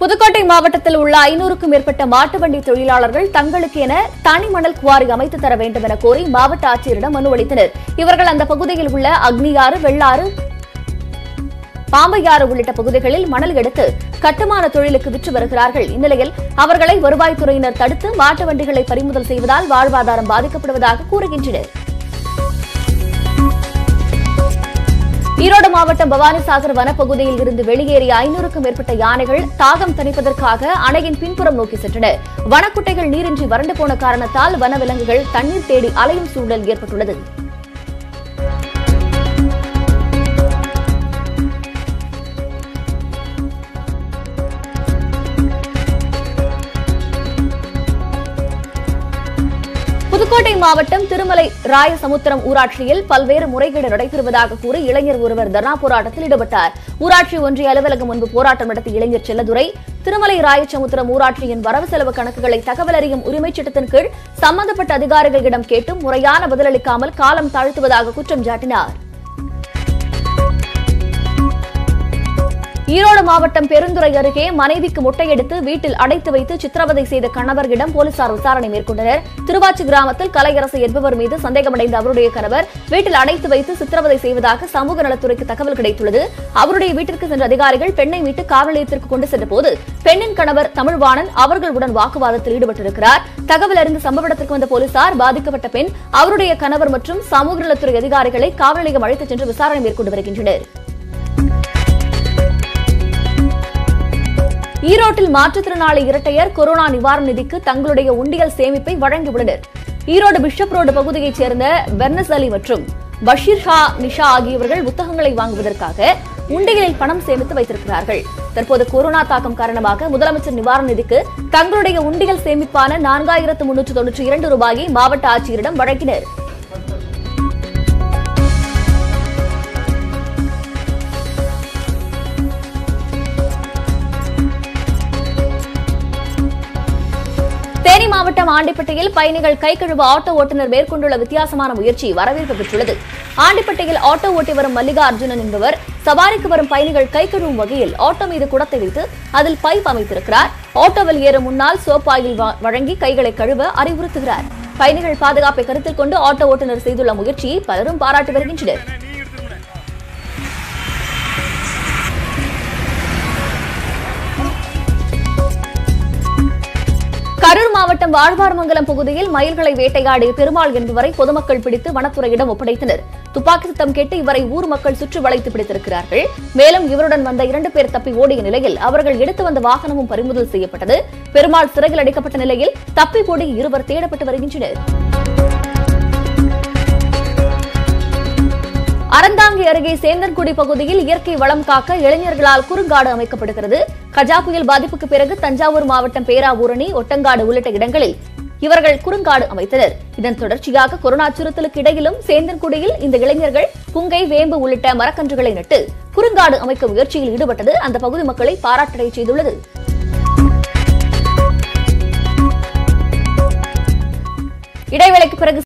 புதுக்கோட்டை மாவட்டத்தில் உள்ள ஐநூறுக்கும் மேற்பட்ட மாட்டு வண்டி தொழிலாளர்கள் தங்களுக்கு என தனி மணல் குவாரி அமைத்து தர வேண்டும் என கோரி மாவட்ட ஆட்சியரிடம் மனு அளித்தனர். இவர்கள் அந்த பகுதியில் உள்ள அக்னியாறு வெள்ளாறு பாம்பையாறு உள்ளிட்ட பகுதிகளில் மணல் எடுத்து கட்டுமான தொழிலுக்கு விற்று வருகிறார்கள். இந்நிலையில் அவர்களை வருவாய்த்துறையினர் தடுத்து மாட்டு வண்டிகளை பறிமுதல் செய்வதால் வாழ்வாதாரம் பாதிக்கப்படுவதாக கூறுகின்றனர். மாவட்டம் பவானிசாகர் வனப்பகுதியில் இருந்து வெளியேறிய ஐநூறுக்கும் மேற்பட்ட யானைகள் தாகம் தணிப்பதற்காக அணையின் பின்புறம் நோக்கி சென்றன. வனக்குட்டைகள் நீரின்றி வறண்டு போன காரணத்தால் வனவிலங்குகள் தண்ணீர் தேடி அலையும் சூழல் ஏற்பட்டுள்ளது. புதுக்கோட்டை மாவட்டம் திருமலை ராயசமுத்திரம் ஊராட்சியில் பல்வேறு முறைகேடு நடைபெறுவதாக கூறி இளைஞர் ஒருவர் தர்ணா போராட்டத்தில் ஈடுபட்டார். ஊராட்சி ஒன்றிய அலுவலகம் முன்பு போராட்டம் நடத்திய இளைஞர் செல்லதுரை திருமலை ராயசமுத்திரம் ஊராட்சியின் வரவு செலவு கணக்குகளை தகவல் அறியும் உரிமைச் சட்டத்தின் கீழ் சம்பந்தப்பட்ட அதிகாரிகளிடம் கேட்டும் முறையான பதிலளிக்காமல் காலம் தாழ்த்துவதாக குற்றம் சாட்டினார். ஈரோடு மாவட்டம் பெருந்துறை அருகே மனைவிக்கு முட்டையெடுத்து வீட்டில் அடைத்து வைத்து சித்திரவதை செய்த கணவரிடம் போலீசார் விசாரணை மேற்கொண்டனர். திருவாச்சி கிராமத்தில் கலையரசு என்பவர் மீது சந்தேகமடைந்த அவருடைய கணவர் வீட்டில் அடைத்து வைத்து சித்திரவதை செய்வதாக சமூக நலத்துறைக்கு தகவல் கிடைத்துள்ளது. அவருடைய வீட்டிற்கு சென்ற அதிகாரிகள் பெண்ணை மீட்டு காவல் நிலையத்திற்கு கொண்டு சென்றபோது பெண்ணின் கணவர் தமிழ்வாணன் அவர்களுடன் வாக்குவாதத்தில் ஈடுபட்டிருக்கிறார். தகவல் அறிந்து சம்பவ இடத்திற்கு வந்த போலீசார் பாதிக்கப்பட்ட பெண் அவருடைய கணவர் மற்றும் சமூக நலத்துறை அதிகாரிகளை காவல் நிலையம் அழைத்துச் சென்று விசாரணை மேற்கொண்டு வருகின்றனர். ஈரோட்டில் மாற்றுத்திறனாளி இரட்டையர் கொரோனா நிவாரண நிதிக்கு தங்களுடைய உண்டியல் சேமிப்பை வழங்கியுள்ளனர். ஈரோடு பிஷப் ரோடு பகுதியைச் சேர்ந்த பெர்னஸ் அலி மற்றும் பஷீர் ஷா நிஷா ஆகியவர்கள் புத்தகங்களை வாங்குவதற்காக உண்டிகளில் பணம் சேமித்து வைத்திருக்கிறார்கள். தற்போது கொரோனா தாக்கம் காரணமாக முதலமைச்சர் நிவாரண நிதிக்கு தங்களுடைய உண்டியல் சேமிப்பான நான்காயிரத்து முன்னூற்று தொன்னூற்றி இரண்டு ரூபாயை மாவட்ட ஆட்சியரிடம் வழங்கினர். மாவட்டம் ஆண்டிப்பட்டியில் பயணிகள் கை கழுவ ஆட்டோ ஓட்டுநர் மேற்கொண்டுள்ள வித்தியாசமான முயற்சி வரவேற்பு பெற்றுள்ளது. ஆண்டிப்பட்டியில் ஆட்டோ ஓட்டி வரும் மல்லிகா அர்ஜுனன் என்பவர் சவாரிக்கு வரும் பயணிகள் கை கழுவும் வகையில் ஆட்டோ மீது குடத்தை வைத்து அதில் பைப் அமைத்திருக்கிறார். ஆட்டோவில் ஏற முன்னால் சோப்பாயில் வா- வழங்கி கைகளை கழுவ அறிவுறுத்துகிறார். பயணிகள் பாதுகாப்பை கருத்தில் கொண்டு ஆட்டோ ஓட்டுநர் செய்துள்ள முயற்சியை பலரும் பாராட்டி வருகின்றனர். கரூர் மாவட்டம் வாழ்வார்மங்கலம் பகுதியில் மயில்களை வேட்டையாடிய பெருமாள் என்பவரை பொதுமக்கள் பிடித்து வனத்துறையிடம் ஒப்படைத்தனர். துப்பாக்கி சத்தம் கேட்டு இவரை ஊர் மக்கள் சுற்றி வளைத்து பிடித்திருக்கிறார்கள். மேலும் இவருடன் வந்த இரண்டு பேர் தப்பி ஓடிய நிலையில் அவர்கள் எடுத்து வந்த வாகனமும் பறிமுதல் செய்யப்பட்டது. பெருமாள் சிறையில் அடைக்கப்பட்ட நிலையில் தப்பி ஓடி இருவர் தேடப்பட்டு வருகின்றனர். அறந்தாங்கி அருகே சேந்தன்குடி பகுதியில் இயற்கை வளம் காக்க இளைஞர்களால் குறுங்காடு அமைக்கப்படுகிறது. கஜா புயல் பாதிப்புக்கு பிறகு தஞ்சாவூர் மாவட்டம் பேராவூரணி ஒட்டங்காடு உள்ளிட்ட இடங்களில் இவர்கள் குறுங்காடு அமைத்தனர். இதன் தொடர்ச்சியாக கொரோனா அச்சுறுத்தலுக்கு இடையிலும் சேந்தன்குடியில் இந்த இளைஞர்கள் புங்கை வேம்பு உள்ளிட்ட மரக்கன்றுகளை நட்டு குறுங்காடு அமைக்க முயற்சியில் ஈடுபட்டது. அந்த பகுதி மக்களை பாராட்டடை செய்துள்ளது. இடைவேளைக்கு பிறகு